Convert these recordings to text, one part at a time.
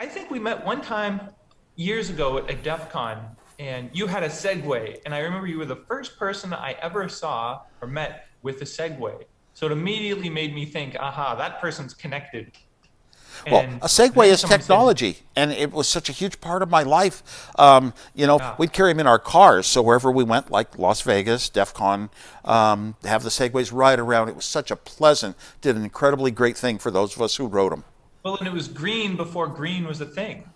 I think we met one time years ago at DEF CON, and you had a Segway, and I remember you were the first person I ever saw or met with a Segway. So it immediately made me think, aha, that person's connected. Well, a Segway is technology, said, and it was such a huge part of my life. Um, you know, yeah. we'd carry them in our cars, so wherever we went, like Las Vegas, DEF CON, um, have the Segways ride around. It was such a pleasant, did an incredibly great thing for those of us who rode them. Well, and it was green before green was a thing.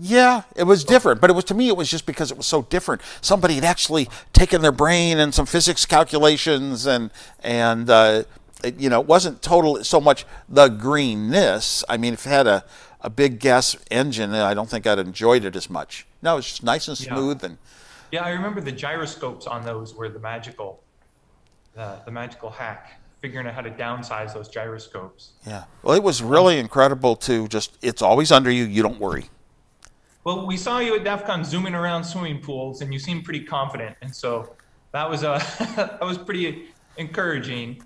Yeah, it was different, but it was to me it was just because it was so different. Somebody had actually taken their brain and some physics calculations and and uh, it, you know it wasn't total so much the greenness. I mean, if it had a a big gas engine, I don't think I'd enjoyed it as much. No, it was just nice and smooth yeah. and. Yeah, I remember the gyroscopes on those were the magical, uh, the magical hack figuring out how to downsize those gyroscopes. Yeah. Well, it was really incredible to just, it's always under you, you don't worry. Well, we saw you at DEF CON zooming around swimming pools and you seemed pretty confident. And so that was, uh, that was pretty encouraging.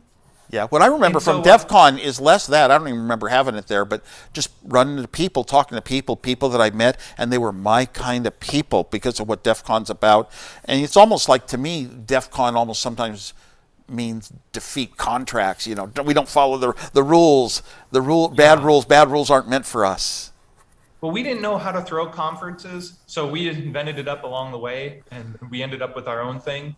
Yeah, what I remember so, from DEF CON is less that. I don't even remember having it there, but just running to people, talking to people, people that I met, and they were my kind of people because of what DEF CON's about. And it's almost like, to me, DEF CON almost sometimes means defeat contracts. You know, we don't follow the the rules. The rule, bad yeah. rules, bad rules aren't meant for us. Well, we didn't know how to throw conferences, so we invented it up along the way, and we ended up with our own thing.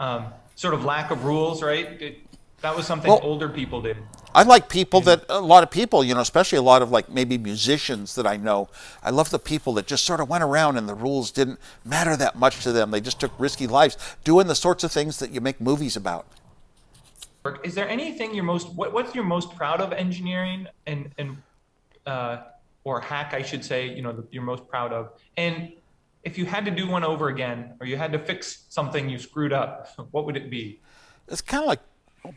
Um, sort of lack of rules, right? It, that was something well, older people did. I like people that a lot of people, you know, especially a lot of like maybe musicians that I know. I love the people that just sort of went around and the rules didn't matter that much to them. They just took risky lives doing the sorts of things that you make movies about. Is there anything you're most what, what's your most proud of engineering and and uh, or hack I should say you know the, you're most proud of and if you had to do one over again or you had to fix something you screwed up what would it be? It's kind of like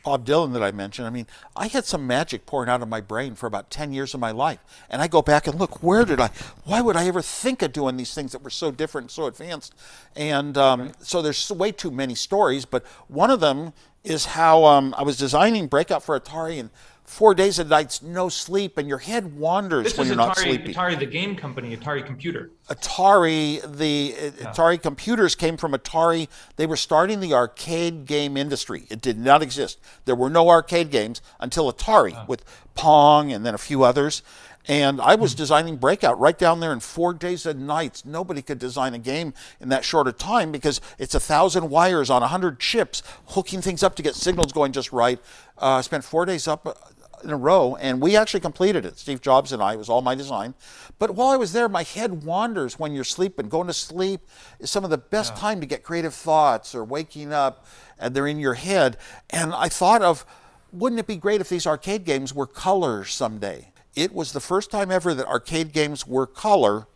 Bob Dylan that I mentioned. I mean, I had some magic pouring out of my brain for about 10 years of my life. And I go back and look, where did I, why would I ever think of doing these things that were so different and so advanced? And um, so there's way too many stories, but one of them is how um, I was designing Breakout for Atari and four days and nights, no sleep, and your head wanders this when you're Atari, not sleeping. Atari, the game company, Atari Computer. Atari, the yeah. Atari computers came from Atari. They were starting the arcade game industry. It did not exist. There were no arcade games until Atari, oh. with Pong and then a few others. And I was designing Breakout right down there in four days and nights. Nobody could design a game in that short a time because it's a thousand wires on a hundred chips, hooking things up to get signals going just right. Uh, I spent four days up in a row, and we actually completed it. Steve Jobs and I. It was all my design. But while I was there, my head wanders when you're sleeping. Going to sleep is some of the best yeah. time to get creative thoughts, or waking up and they're in your head. And I thought of, wouldn't it be great if these arcade games were colors someday? It was the first time ever that arcade games were color,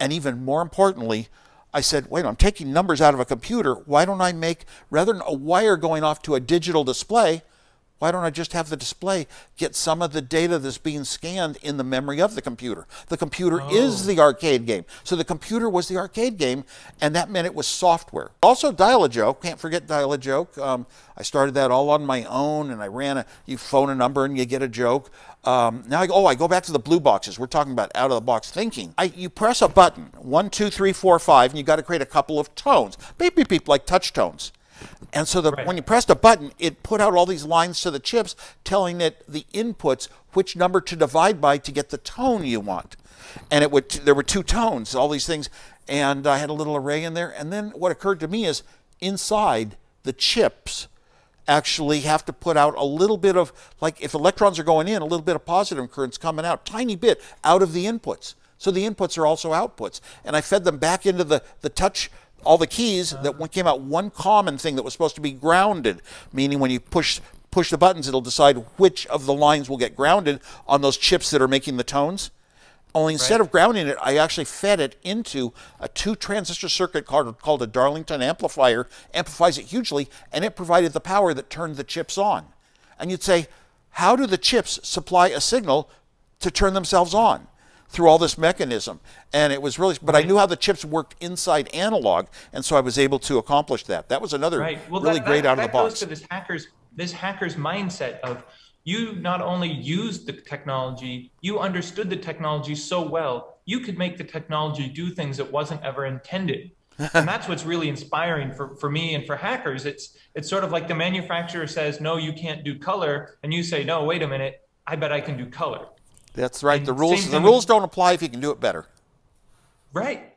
and even more importantly, I said, wait, I'm taking numbers out of a computer. Why don't I make, rather than a wire going off to a digital display, why don't I just have the display get some of the data that's being scanned in the memory of the computer? The computer oh. is the arcade game. So the computer was the arcade game, and that meant it was software. Also, Dial a Joke. Can't forget Dial a Joke. Um, I started that all on my own, and I ran a, you phone a number and you get a joke. Um, now I go, oh, I go back to the blue boxes. We're talking about out of the box thinking. I, you press a button, one, two, three, four, five, and you got to create a couple of tones. Beep, beep, beep, like touch tones. And so the, right. when you pressed a button, it put out all these lines to the chips telling it the inputs, which number to divide by to get the tone you want. And it would there were two tones, all these things, and I had a little array in there. And then what occurred to me is inside the chips actually have to put out a little bit of like if electrons are going in, a little bit of positive currents coming out, tiny bit out of the inputs. So the inputs are also outputs. And I fed them back into the, the touch all the keys that came out one common thing that was supposed to be grounded, meaning when you push push the buttons, it'll decide which of the lines will get grounded on those chips that are making the tones. Only instead right. of grounding it, I actually fed it into a two transistor circuit called, called a Darlington amplifier, amplifies it hugely, and it provided the power that turned the chips on. And you'd say, how do the chips supply a signal to turn themselves on? Through all this mechanism. And it was really, but right. I knew how the chips worked inside analog, and so I was able to accomplish that. That was another right. well, really that, great that, out of the box. That goes to this hacker's this hacker's mindset of you not only used the technology, you understood the technology so well, you could make the technology do things it wasn't ever intended. and that's what's really inspiring for, for me and for hackers. It's it's sort of like the manufacturer says, no, you can't do color, and you say, no, wait a minute, I bet I can do color. That's right. And the rules the rules don't apply if you can do it better. Right.